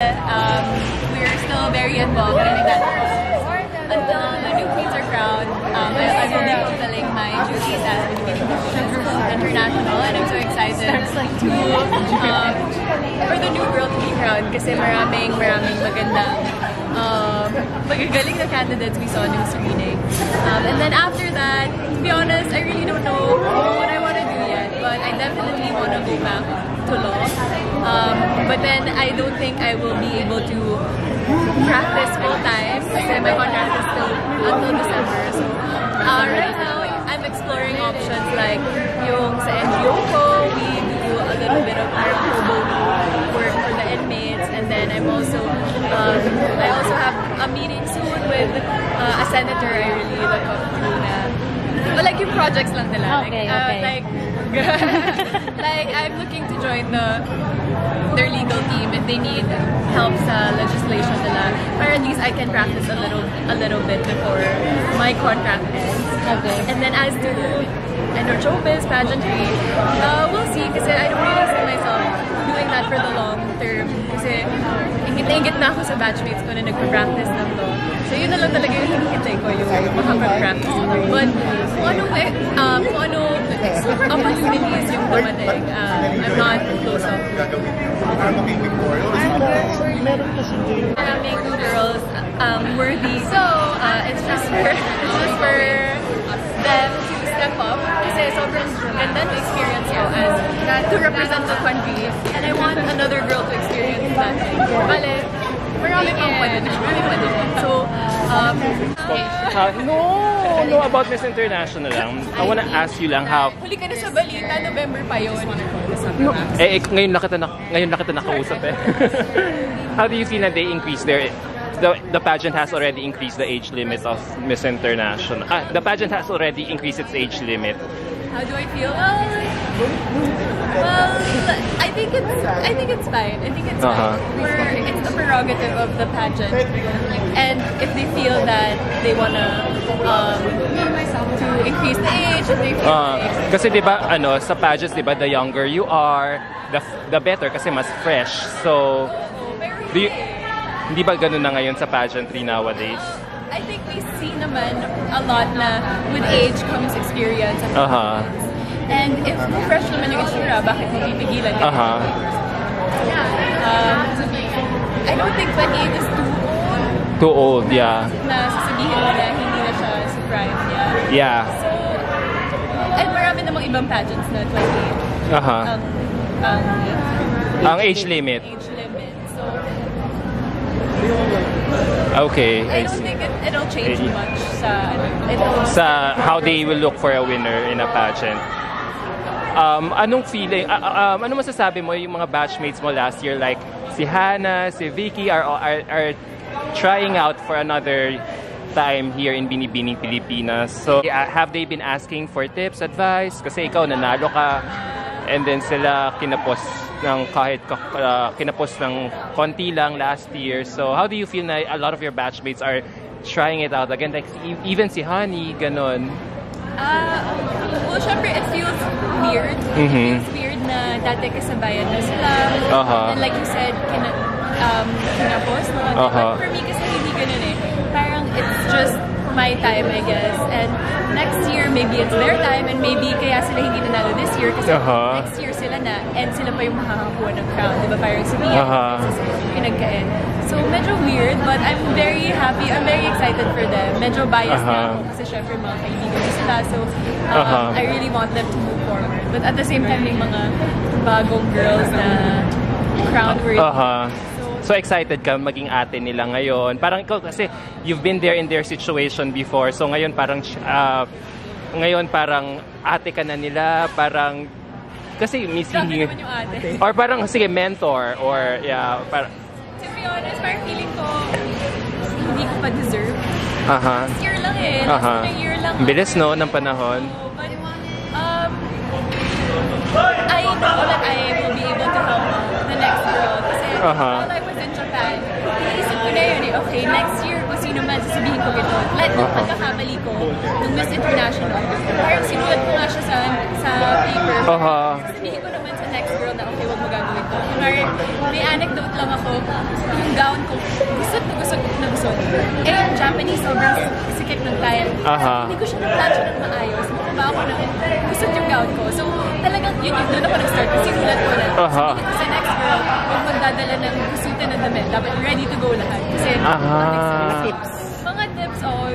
Um, we're still very involved in that process. Until the new queens are crowned, um, I, I will be fulfilling my duties as international and I'm so excited to um, for the new girl to be crowned kasi maraming maraming magandang um, magagaling na candidates we saw in screening. Um, and then after that, to be honest, I really don't know what I want to do yet, but I definitely want to go back to law. Um, but then I don't think I will be able to practice full time because my contract is still until December. So uh, right now, I'm exploring options like yung sa NGO ko, we do a little bit of pro bono work for the inmates and then I'm also, um, I also have a meeting soon with uh, a senator I really look up to na But like yung projects lang nila. Okay, like, uh, okay. like, like I'm looking to join the their legal team if they need help sa legislation nila. Or at least I can practice a little a little bit before my contract ends. Okay. And then as to I know showbiz, pageantry, uh, we'll see kasi I don't really see myself doing that for the long term. Kasi ingit na ingit na ako sa batchmates ko na nagpa-practice ng to. So yun na lang talaga yung hinihintay ko yung makapag-practice ko. But kung ano, eh, um, kung ano opportunities yung dumating, um, I'm not close off. Maraming girls um, worthy. So, uh, it's just for, just for them to step up. Kasi sobrang ganda na experience ko as to represent the country. And I want another girl to experience that. Bale, marami pang pwede. Marami pwede. So, um, Uh, no, no about Miss International lang. I wanna ask you lang how huli ka na sa balita, November pa yun. eh, eh ngayon na kita na, ngayon na kita nakausap eh. how do you feel na they increase their the the pageant has already increased the age limit of Miss International. Ah, the pageant has already increased its age limit. How do I feel? Well, well, I think it's I think it's fine. I think it's Uh-huh. fine. We're, it's the prerogative of the pageant, and if they feel that they wanna um, to increase the age, if they feel Ah, like, kasi 'di ba ano sa pageants 'di ba the younger you are, the the better kasi mas fresh. So, oh, do you hindi ba ganun na ngayon sa pageantry nowadays? I think we see naman a lot na with age comes experience and uh-huh. confidence. And if fresh naman yung itsura, bakit mo pipigilan? ka? Aha. Um, I don't think 28 is too old Too old, yeah. na sasabihin mo na hindi na siya prime niya. Yeah. So, and marami namang ibang pageants na 28 Aha. Uh-huh. ang um, ang um, Ang age limit. age limit. So, Okay. I I don't think it, it'll change Eh, much sa. It'll, Sa how they will look for a winner in a pageant. Um, anong feeling, ah, um, ano masasabi mo yung mga batchmates mo last year like si Hannah, si Vicky are, are, are trying out for another time here in Binibining, Pilipinas. So, uh, have they been asking for tips, advice? Kasi ikaw nanalo ka and then sila kinapos ng kahit ka- uh, kinapos ng konti lang last year. So, how do you feel na a lot of your batchmates are trying it out again? Like, e- even si Honey, ganon. Ah, well, syempre, it feels weird. Mhm. It's weird na dati kasabayan na sila. Aha. And like you said, kina, um, kinapos, no? Aha. But for me kasi hindi ganun eh. Parang it's just my time, I guess. And next year, maybe it's their time and maybe kaya sila hindi nanalo this year kasi Aha. next year sila na and sila pa yung makakakuha ng crown. Di ba? Parang si Mia, Aha. pinagkain. So, medyo weird, but I'm very happy. I'm very excited for them. Medyo biased Aha. na uh-huh. ako kasi syempre mga kaibigan ko sila. So, um, Aha. I really want them to move forward. But at the same time, may mga bagong girls na crown worthy. Aha. So excited ka maging ate nila ngayon. Parang ikaw kasi you've been there in their situation before. So ngayon parang uh, ngayon parang ate ka na nila, parang kasi miss Grabe hindi naman yung ate. or parang sige mentor or yeah, para To be honest, parang feeling ko hindi ko pa deserve. aha. Last year lang eh. Last Aha. na year lang. Ang bilis no ng panahon. So, but, um, I know that I will be able to help the next girl. Kasi Aha. while I okay, next year, kung sino man, sasabihin ko. Let nung Aha. pagkakamali ko, nung Miss International, parang sinulat ko nga siya sa, sa paper. Aha. Sasabihin ko naman sa next girl na, okay, huwag mo gagawin to. Kunwari, may anecdote lang ako, yung gown ko, gusot na gusot na gusot. Eh, yung Japanese, sobrang sikip ng tile. Aha. Hindi ko siya na-plancha ng maayos. Nakaba ako ng gusot yung gown ko. So, talagang yun yung doon ako nag-start. Kasi sinulat ko na. Aha. Sabi ko sa next girl, huwag magdadala ng gusutin na damit. Dapat ready to go lahat. Kasi, Aha. mga tips. Mga tips, oh.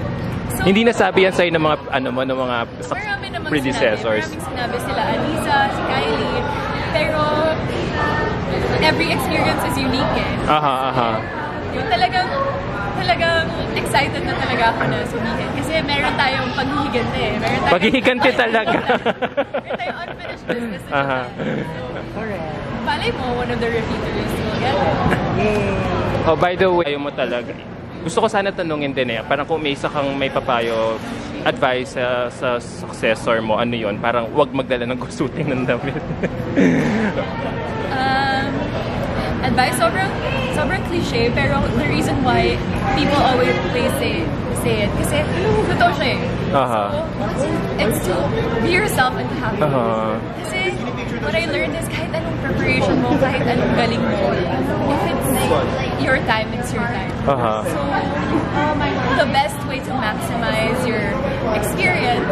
So, Hindi nasabi yan sa'yo ng mga, ano mo, ng mga predecessors. Sinabi. Maraming sinabi sila, Alisa, si Kylie. Pero, every experience is unique eh. Aha, aha. Yung talagang, talagang excited na talaga ako na sumihin. Kasi meron tayong paghihigante eh. Meron tayong, Paghihigante talaga. meron tayong unfinished business na Aha. Correct. Malay mo, one of the repeaters will get it. Yeah. Oh, by the way, ayaw mo talaga. Gusto ko sana tanungin din eh, parang kung may isa kang may papayo, advice sa, sa successor mo, ano yon Parang wag magdala ng gusuting ng damit. Advice, sobrang, sobrang cliche, pero the reason why people always play say, say it, kasi totoo siya eh. Aha. So, it's to be yourself and happy. Aha. Kasi what I learned is kahit anong preparation mo, kahit anong galing mo, if it's your time, it's your time. Aha. So, the best way to maximize your experience,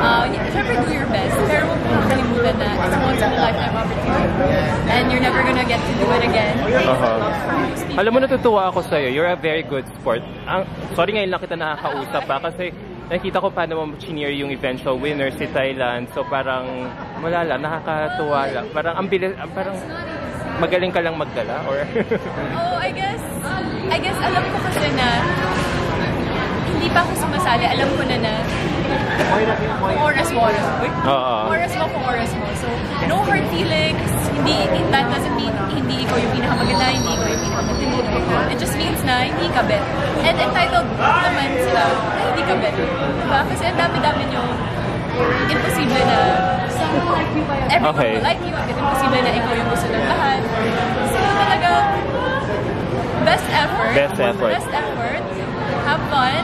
uh, y- syempre do your best, pero huwag mo nakalimutan na it's a once in a lifetime opportunity. And you're never gonna get to do it again. Aha. Alam mo, natutuwa ako sa'yo. You're a very good sport. Ang, sorry ngayon lang kita nakakausap pa kasi nakikita ko paano mo chinir yung eventual winner si Thailand. So parang, wala lang, nakakatuwa lang. Parang, ang bilis, ang parang, magaling ka lang magdala? Or, Oh, I guess, I guess alam ko kasi na hindi pa ako sumasali, alam ko na na oras mo, oras mo. Uy, Oo. Oras mo, kung Hindi, that doesn't mean hindi ikaw yung pinakamaganda, hindi ikaw yung pinakamatindi. It just means na hindi ka bet. And entitled naman sila na hindi ka bet. Diba? Kasi ang dami-dami nyo imposible na everyone Okay. will like you. Imposible na ikaw yung gusto ng lahat. So, talaga, best effort. Best effort. Best effort. Have fun.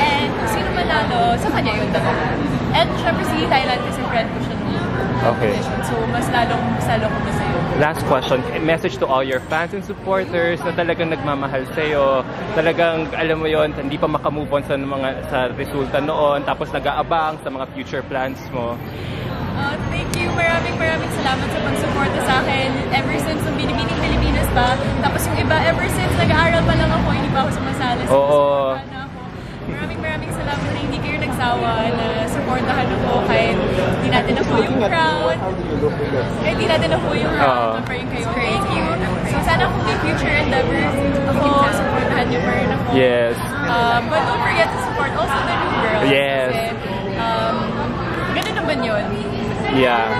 And kung sino manalo, sa kanya yun talaga. And syempre si Thailand kasi friend ko siya Okay. competition. So, mas lalong, mas lalong ko masaya. Last question, message to all your fans and supporters na talagang nagmamahal sa'yo. Talagang, alam mo yon hindi pa makamove on sa mga sa resulta noon, tapos nag-aabang sa mga future plans mo. Uh, thank you. Maraming maraming salamat sa pagsuporta sa akin. Ever since nung Binibining Pilipinas pa. Tapos yung iba, ever since nag-aaral pa lang ako, hindi pa ako sumasali. So, Oo. susuportahan na ako. Maraming maraming salamat na nagsawa na supportahan ako kahit hindi natin na po yung crowd. Kahit hindi natin na po yung crowd. Pa rin kayo. Thank you. So sana kung may future endeavors, ako, supportahan niyo pa rin ako. Yes. Um, but don't forget to support also the new girls. Yes. Kasi, um, ganun naman yun. Yeah.